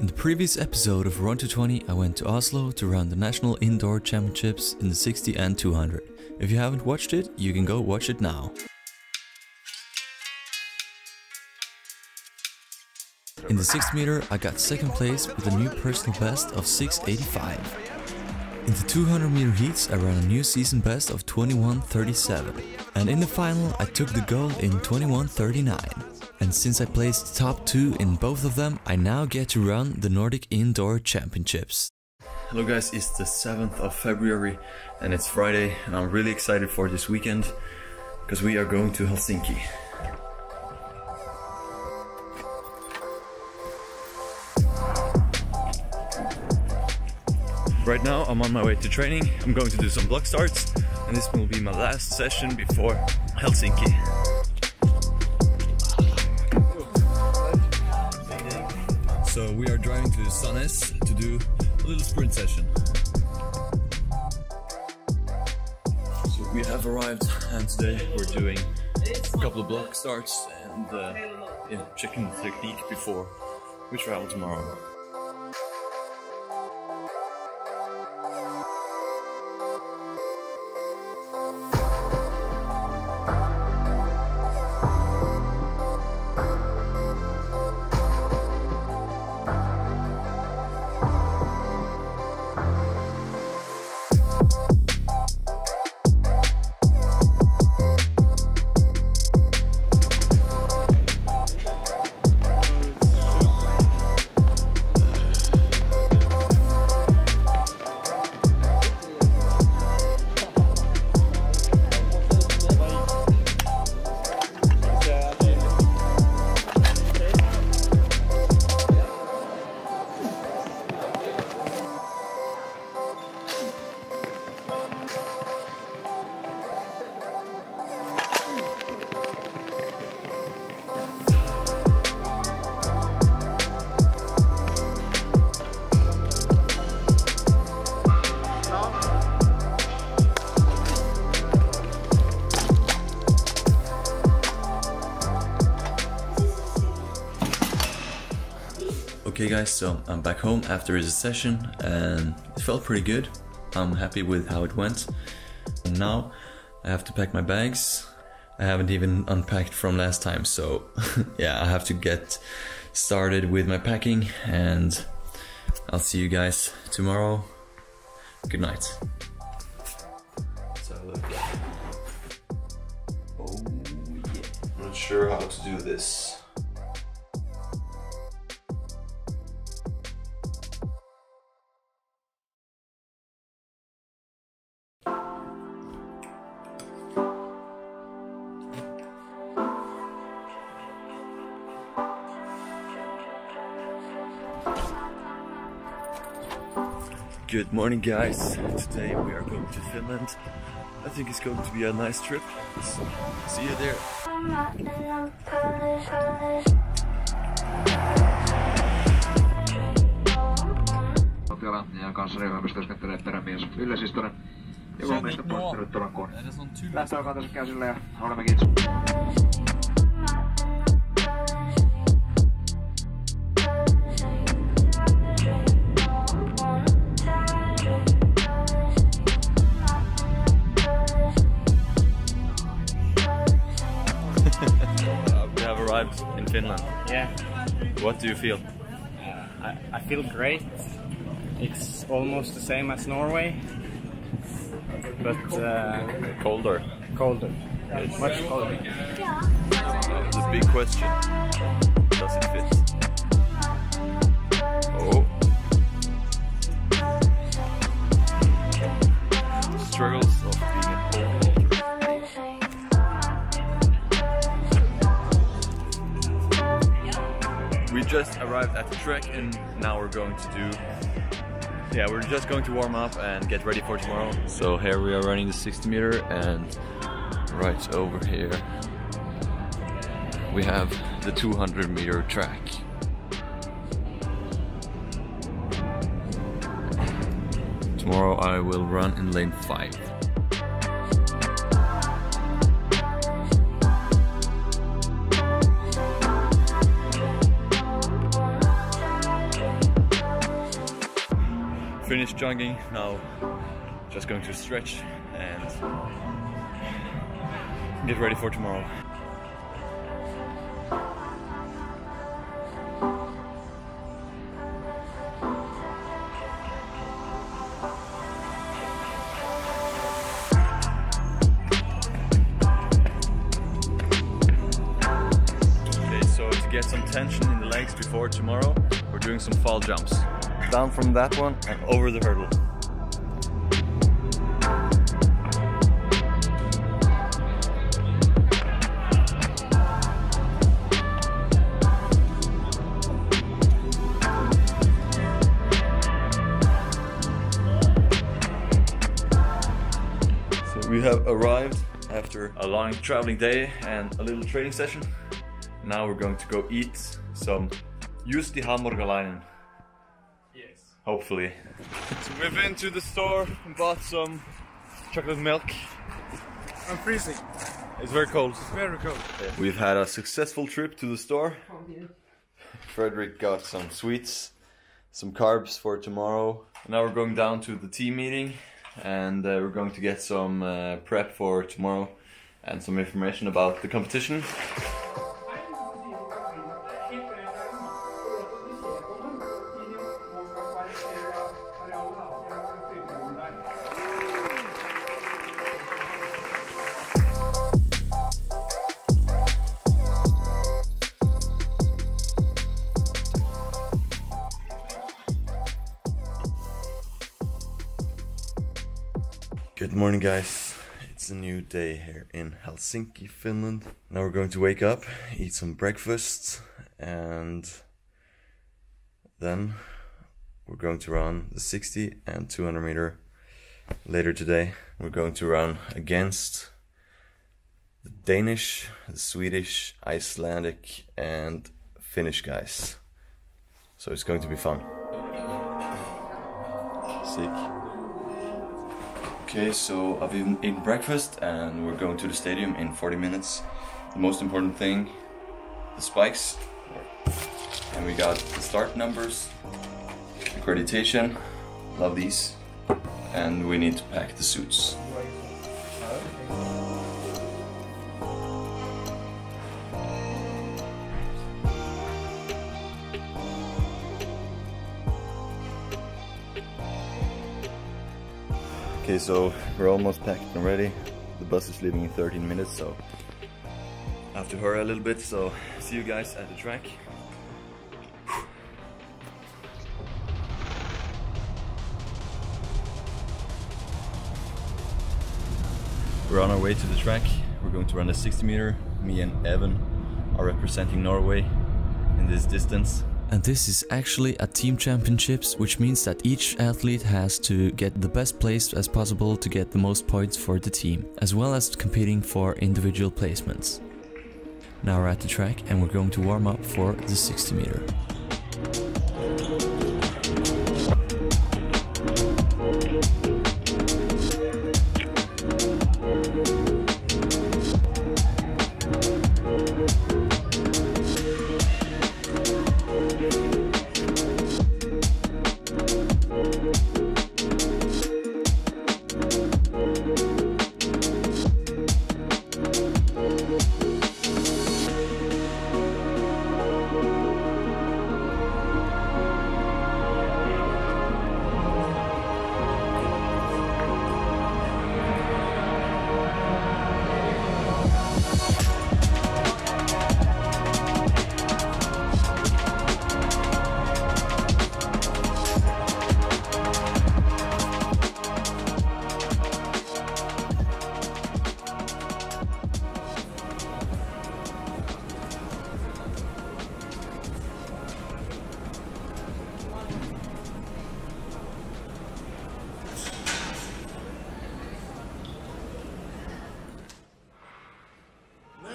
In the previous episode of Road to 20, I went to Oslo to run the National Indoor Championships in the 60 and 200. If you haven't watched it, you can go watch it now. In the 60 meter, I got second place with a new personal best of 685. In the 200 meter heats, I ran a new season best of 21.37. And in the final, I took the gold in 21.39. And since I placed top 2 in both of them, I now get to run the Nordic Indoor Championships. Hello guys, it's the 7th of February and it's Friday and I'm really excited for this weekend because we are going to Helsinki. Right now I'm on my way to training. I'm going to do some block starts and this will be my last session before Helsinki. So we are driving to Sandnes to do a little sprint session. So we have arrived and today we're doing a couple of block starts and uh, yeah, checking the technique before we travel tomorrow. Okay guys, so I'm back home after his session and it felt pretty good. I'm happy with how it went. And now I have to pack my bags. I haven't even unpacked from last time, so yeah, I have to get started with my packing and I'll see you guys tomorrow. Good night. So look. Oh yeah. I'm not sure how to do this. Good morning guys. Today we are going to Finland. I think it's going to be a nice trip. See you there. ja kanssa ryhmässä työskentelee perämies Ville Ja kolmesta pois tervetuloa kun lähtöä tässä käsillä ja olemme kiitos. Feel? uh, I, I feel great. It's almost the same as Norway, but uh, Colder. colder. Much colder. The big question. Does it fit? Oh. Struggles just arrived at the track and now we're going to do yeah, we're just going to warm up and get ready for tomorrow. So here we are running the 60 meter and right over here we have the 200 meter track. Tomorrow I will run in lane 5. Finished jogging, now just going to stretch and get ready for tomorrow. Okay, so to get some tension in the legs before tomorrow, we're doing some fall jumps. Down from that one and over the hurdle. So we have arrived after a long traveling day and a little training session. Now we're going to go eat some Justi hamburgerleinen. Yes. Hopefully. So we've been to the store and bought some chocolate milk. I'm freezing. It's very cold. It's very cold. We've had a successful trip to the store. Frederick got some sweets, some carbs for tomorrow. Now we're going down to the team meeting and uh, we're going to get some uh, prep for tomorrow and some information about the competition. Morning, guys. It's a new day here in Helsinki, Finland. Now we're going to wake up, eat some breakfast, and then we're going to run the 60 and 200 meter later today. We're going to run against the Danish, the Swedish, Icelandic, and Finnish guys. So it's going to be fun. Sick. Okay, so I've eaten, eaten breakfast and we're going to the stadium in 40 minutes. The most important thing, the spikes. And we got the start numbers, accreditation, love these. And we need to pack the suits. Okay, so we're almost packed and ready. The bus is leaving in 13 minutes, so I have to hurry a little bit. So see you guys at the track. We're on our way to the track. We're going to run the 60 meter. Me and Evan are representing Norway in this distance. And this is actually a team championships, which means that each athlete has to get the best place as possible to get the most points for the team, as well as competing for individual placements. Now we're at the track and we're going to warm up for the 60 meter.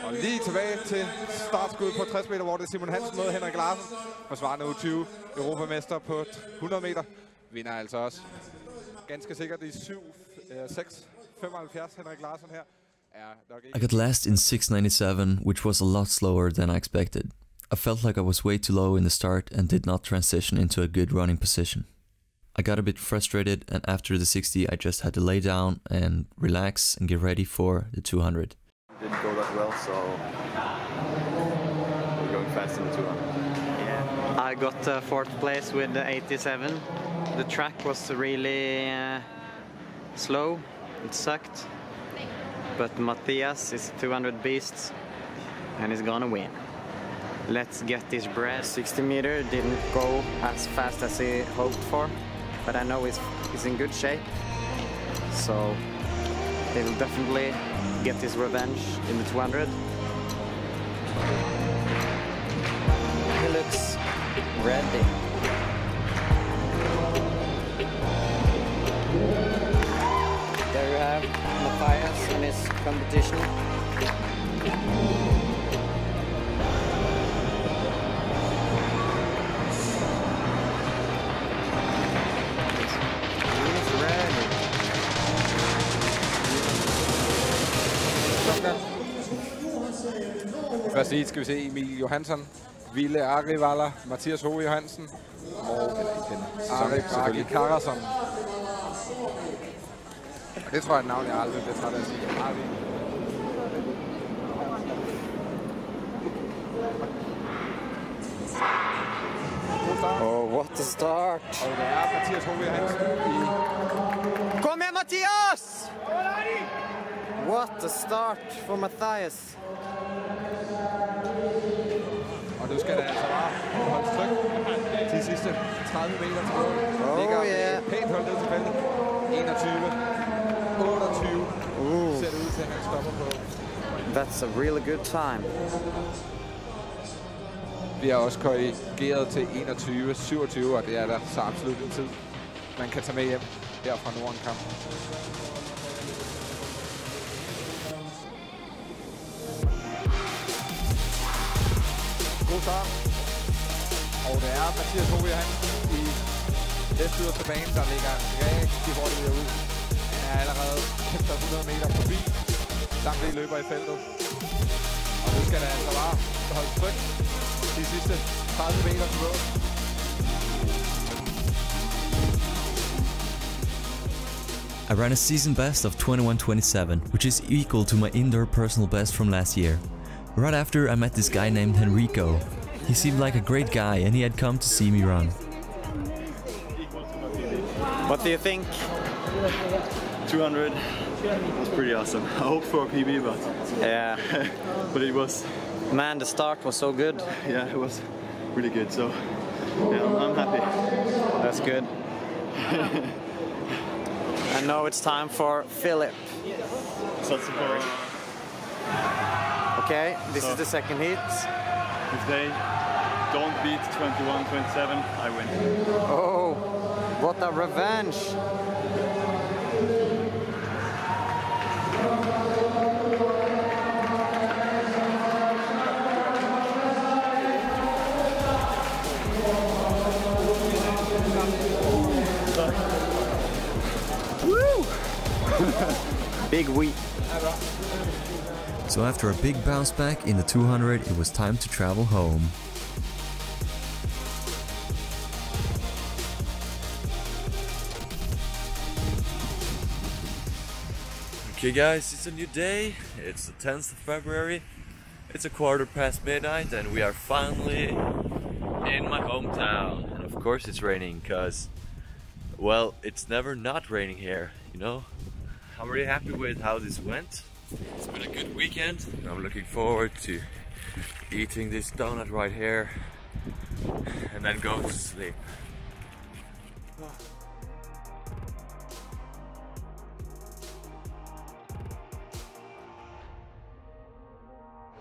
Og lige tilbage til startskud på 60 meter, hvor det er Simon Hansen mod Henrik Larsen. Forsvarende U20 Europamester på 100 meter. Vinder altså også ganske sikkert i 7, 6, 75 Henrik Larsen her. I got last in 697, which was a lot slower than I expected. I felt like I was way too low in the start and did not transition into a good running position. I got a bit frustrated, and after the 60, I just had to lay down and relax and get ready for the 200. So we're going fast in the 200. Yeah, I got uh, fourth place with the 87. The track was really uh, slow. It sucked. But Mathias is 200 beasts and he's gonna win. Let's get this bread. 60 meter didn't go as fast as he hoped for but I know he's, he's in good shape. So he will definitely get his revenge in the 200. He looks ready. There you have Mathias and his competition. Heat skal vi se Emil Johansson, Ville Arivala, Mathias Hove Johansen og Ari Bragi Karasson. det tror jeg er et navn, jeg aldrig bliver træt af at sige. Ari. Oh, what a start! Og det er Mathias Hove Johansen i... Kom igen Mathias! What a start for Matthias. Og nu skal det altså bare holde tryk til sidste 30 meter til mål. Oh, Ligger yeah. pænt hold ned til feltet. 21. 28. Ooh, Ser det ud til, at han stopper på. that's a really good time. Vi har også korrigeret til 21. 27, og det er der så absolut en tid, man kan tage med hjem her fra Nordenkamp. Start. Og det er Mathias Hansen i næste yderste bane, der ligger rigtig hurtigt. Han er allerede efter 100 meter forbi samtlige løber i feltet. Og nu skal det altså bare holde tryk de sidste 30 meter til. I ran a season best of 21.27, which is equal to my indoor personal best from last year. Right after, I met this guy named Henrico. He seemed like a great guy and he had come to see me run. What do you think? 200 was pretty awesome. I hoped for a PB, but Yeah, but it was man, the start was so good. yeah, it was really good. So yeah, I'm, I'm happy. That's good. and now it's time for Philip. Satsa på Okay, this So- is the second heat. if they don't beat 21, 27, I win. Oh, what a revenge! Woo! Big week. So after a big bounce back in the 200, it was time to travel home. Okay guys, it's a new day. It's the 10th of February. It's a quarter past midnight and we are finally in my hometown. And of course it's raining cuz well, it's never not raining here, you know? I'm really happy with how this went. It's been a good weekend. I'm looking forward to eating this donut right here and then going to sleep.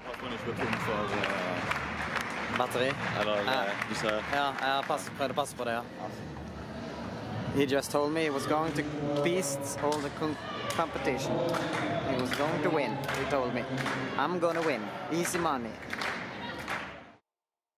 Håkon ikke var tom for Batteri. Eller Ja. eh, du sa Ja, jeg pass, prøvde å passe på det, ja. He just told me he was going to beast all the com competition. He was going to win, he told me. I'm gonna win. Easy money.